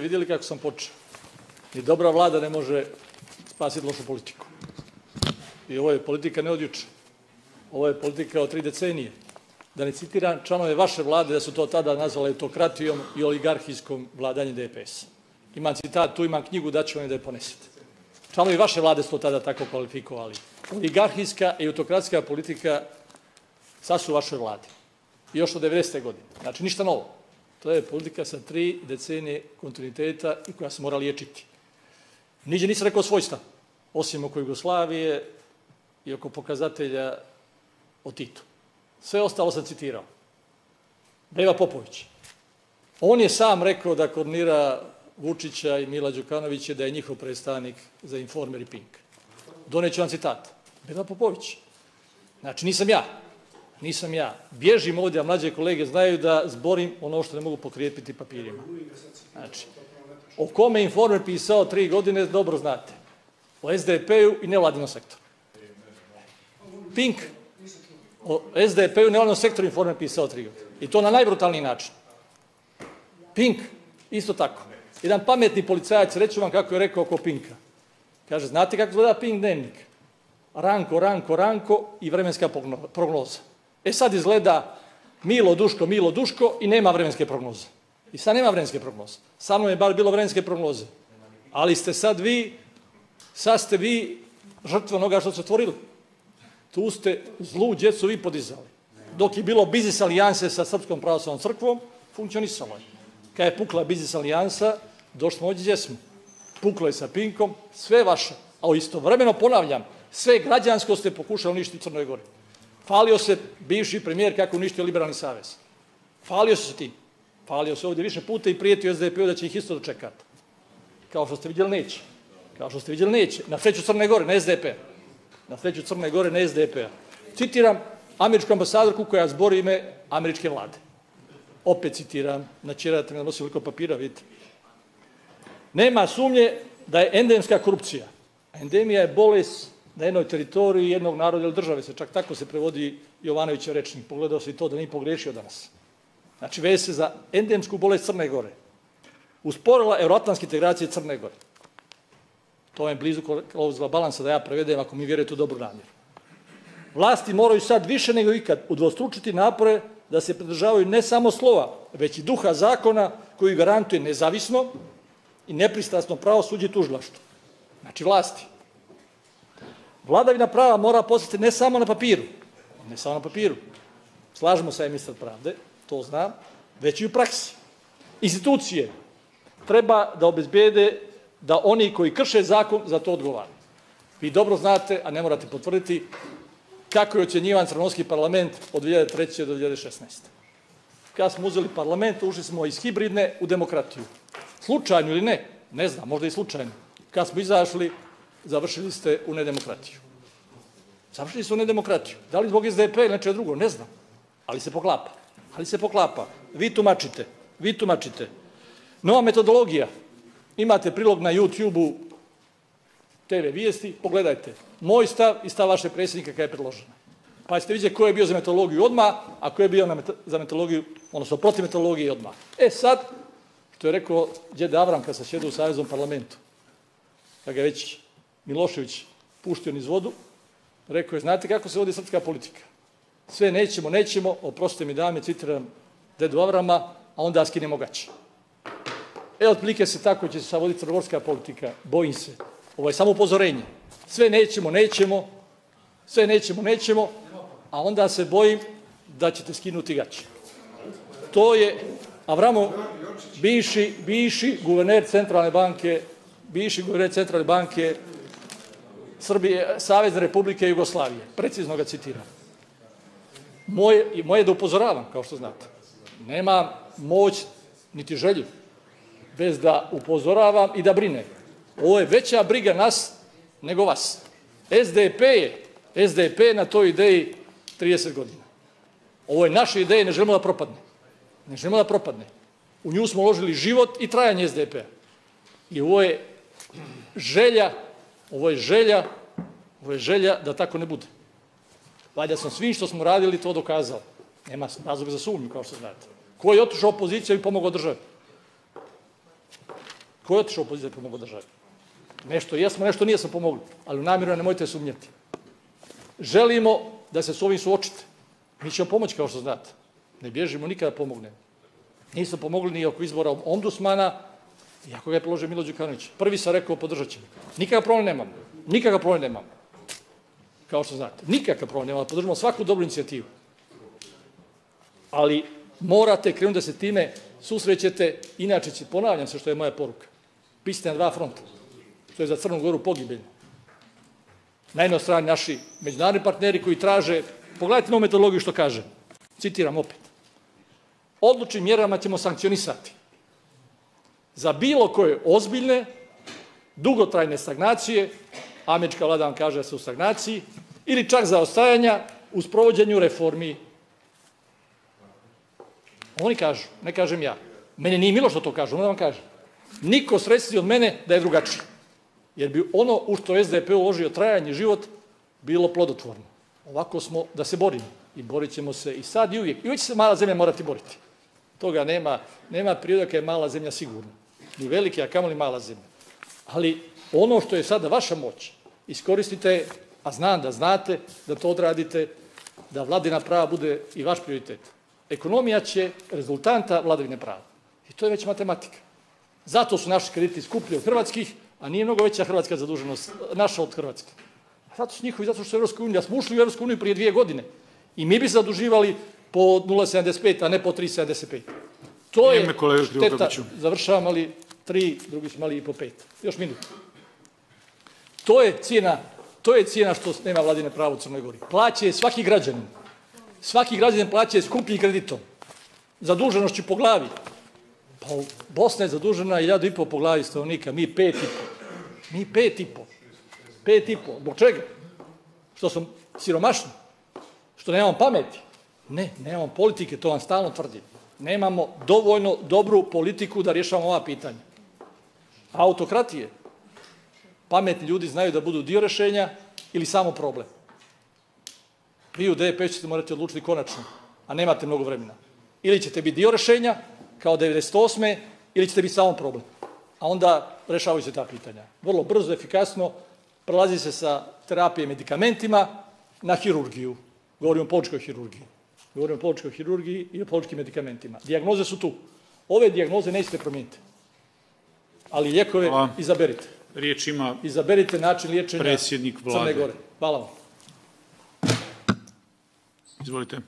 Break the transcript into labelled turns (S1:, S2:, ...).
S1: vidjeli kako sam počeo. Ni dobra vlada ne može spasiti lošu politiku. I ovo je politika ne od. Ovo je politika od tri decenije. Da ne citiram članove vaše vlade da su to tada nazvali autokratijom i oligarhijskom vladanjem DPS. Imam citat, tu imam knjigu, daću vam da je ponesete. Članovi vaše vlade su to tada tako kvalifikovali. Oligarhijska i autokratska politika sad su u vašoj vladi. Još od 90. godine. Znači, ništa novo. To je politika sa tri decenije kontinuiteta i koja se mora liječiti. Niđe nisam rekao svojstva, osim oko Jugoslavije i oko pokazatelja o Titu. Sve ostalo sam citirao. Beva Popović. On je sam rekao da koordinira Vučića i Mila Đukanovića da je njihov predstavnik za Informer i Pink. Doneću vam citat. Beva Popović. Znači, nisam ja. Nisam ja. Bježim ovdje, a mlađe kolege znaju da zborim ono što ne mogu pokrijepiti papirima. Znači, o kome Informer pisao tri godine, dobro znate. O SDP-u i nevladinom sektoru. Pink. O SDP-u i nevladinom sektoru Informer pisao tri godine. I to na najbrutalniji način. Pink. Isto tako. Jedan pametni policajac, reću vam kako je rekao oko Pinka. Kaže, znate kako gleda Pink dnevnik? Ranko, Ranko, Ranko i vremenska prognoza. E sad izgleda Milo Duško, Milo Duško i nema vremenske prognoze. I sad nema vremenske prognoze. Sa mnom je bar bilo vremenske prognoze. Ali ste sad vi, sad ste vi žrtva onoga što ste otvorili. Tu ste zlu djecu vi podizali. Dok je bilo biznis alijanse sa Srpskom pravoslavnom crkvom, funkcionisalo je. Kad je pukla biznis alijansa, došli smo ovdje gdje smo. Puklo je sa Pinkom, sve vaše. A istovremeno ponavljam, sve građansko ste pokušali uništiti Crnoj Gori. Falio se bivši premijer kako uništio liberalni savez. Falio se tim. Falio se ovdje više puta i prijetio SDP-u da će ih isto dočekati. Kao što ste vidjeli, neće. Kao što ste vidjeli, neće. Na sreću Crne Gore, ne SDP. Na sreću Crne Gore, ne SDP-a. Citiram američku ambasadorku koja zbori ime američke vlade. Opet citiram, načerate me da nosi veliko papira, vidite. Nema sumnje da je endemska korupcija. Endemija je bolest na jednoj teritoriji jednog naroda ili države se, čak tako se prevodi Jovanovića rečnik. Pogledao se i to da nije pogrešio danas. Znači, veze se za endemsku bolest Crne Gore. Usporila euroatlantske integracije Crne Gore. To je blizu ovog balansa da ja prevedem ako mi vjerujete u dobru namjeru. Vlasti moraju sad više nego ikad udvostručiti napore da se pridržavaju ne samo slova, već i duha zakona koji garantuje nezavisno i nepristrasno pravo suđe tužilaštvo. Znači vlasti. Vladavina prava mora postati ne samo na papiru, ne samo na papiru, slažemo se, ministar pravde, to znam, već i u praksi. Institucije treba da obezbede da oni koji krše zakon za to odgovaraju. Vi dobro znate, a ne morate potvrditi, kako je ocenjivan Crnogorski parlament od 2003. do 2016. Kada smo uzeli parlament, ušli smo iz hibridne u demokratiju. Slučajno ili ne? Ne znam, možda i slučajno. Kada smo izašli, završili ste u nedemokratiju. Završili ste u nedemokratiju. Da li zbog SDP ili nečega drugo? Ne znam. Ali se poklapa. Ali se poklapa. Vi tumačite. Vi tumačite. Nova metodologija. Imate prilog na YouTube-u TV vijesti, pogledajte. Moj stav i stav vaše predsjednika kada je predložena. Pa ste vidjeti ko je bio za metodologiju odmah, a ko je bio za metodologiju, odnosno protiv metodologije odmah. E sad, što je rekao djede Avram kad se sjedu u Savjeznom parlamentu, kad ga već Milošević puštio niz vodu, rekao je, znate kako se vodi srpska politika? Sve nećemo, nećemo, oprostite mi dame, citiram dedu Avrama, a onda skinemo gaće. E, otplike se tako će se savoditi crnogorska politika, bojim se. Ovo je samo upozorenje. Sve nećemo, nećemo, sve nećemo, nećemo, a onda se bojim da ćete skinuti gaće. To je Avramo, bivši, bivši guverner centralne banke, bivši guverner centralne banke Srbije, Savezne republike Jugoslavije. Precizno ga citiram. Moje, moje da upozoravam, kao što znate. Nema moć niti želju bez da upozoravam i da brine. Ovo je veća briga nas nego vas. SDP je, SDP na toj ideji 30 godina. Ovo je naša ideja i ne želimo da propadne. Ne želimo da propadne. U nju smo uložili život i trajanje SDP-a. I ovo je želja, ovo je želja, ovo je želja da tako ne bude. Valjda sam svim što smo radili to dokazao. Nema razloga za sumnju, kao što znate. Ko je otišao opoziciju i pomogao državi? Ko je otišao u opoziciju da pomogao državi? Nešto jesmo, nešto nijesmo pomogli, ali u namjeru nemojte sumnjati. Želimo da se s ovim suočite. Mi ćemo pomoći, kao što znate. Ne bježimo nikada pomognemo. Nismo pomogli ni oko izbora ombudsmana, iako ga je položio Milo Đukanović. Prvi sam rekao, podržat ćemo. Nikakav problem nemamo. Nikakav problem nemamo. Kao što znate. Nikakav problem nemamo. Podržamo svaku dobru inicijativu. Ali morate krenuti da se time susrećete, inače će, ponavljam se što je moja poruka, pisite na dva fronta, što je za Crnu Goru pogibeljno. Na jednoj strani naši međunarodni partneri koji traže, pogledajte na metodologiju što kaže, citiram opet, odlučnim mjerama ćemo sankcionisati za bilo koje ozbiljne, dugotrajne stagnacije, američka vlada vam kaže da se u stagnaciji, ili čak za ostajanja u sprovođenju reformi Oni kažu, ne kažem ja. Mene nije milo što to kažu, ono da vam kažem. Niko sredstvi od mene da je drugačiji. Jer bi ono u što SDP uložio trajanje život bilo plodotvorno. Ovako smo da se borimo. I borit ćemo se i sad i uvijek. I uvijek se mala zemlja morati boriti. Toga nema, nema priroda je mala zemlja sigurno. Ni velike, a kamoli mala zemlja. Ali ono što je sada vaša moć, iskoristite, a znam da znate, da to odradite, da vladina prava bude i vaš prioritet. Ekonomija će rezultanta vladavine prava. I to je već matematika. Zato su naši krediti skuplji od hrvatskih, a nije mnogo veća hrvatska zaduženost, naša od hrvatske. Zato su njihovi, zato što su Evropska unija. Smo ušli u Evropsku uniju prije dvije godine i mi bi se zaduživali po 0,75, a ne po 3,75. To je šteta, završavam, ali tri, drugi su mali i po pet. Još minut. To je cijena, to je cijena što nema vladine pravo u Crnoj Gori. Plaće svaki građanin svaki građanin plaća skuplji kreditom, zaduženošću po glavi. Pa Bosna je zadužena hiljadu i po po glavi stanovnika, mi pet i po. Mi pet i po. Pet i po. Zbog čega? Što sam siromašni? Što nemamo pameti? Ne, nemamo politike, to vam stalno tvrdim. Nemamo dovoljno dobru politiku da rješavamo ova pitanja. Autokratije. Pametni ljudi znaju da budu dio rešenja ili samo problem. Vi u DP ćete morati odlučiti konačno, a nemate mnogo vremena. Ili ćete biti dio rešenja, kao 98. ili ćete biti samo problem. A onda rešavaju se ta pitanja. Vrlo brzo, efikasno, prelazi se sa terapije medikamentima na hirurgiju. Govorimo o poličkoj hirurgiji. Govorimo o poličkoj hirurgiji i o poličkim medikamentima. Dijagnoze su tu. Ove dijagnoze nećete promijeniti. Ali lijekove Hvala. izaberite.
S2: Riječ ima
S1: Izaberite način liječenja Crne Gore. Hvala vam.
S2: Izvolite.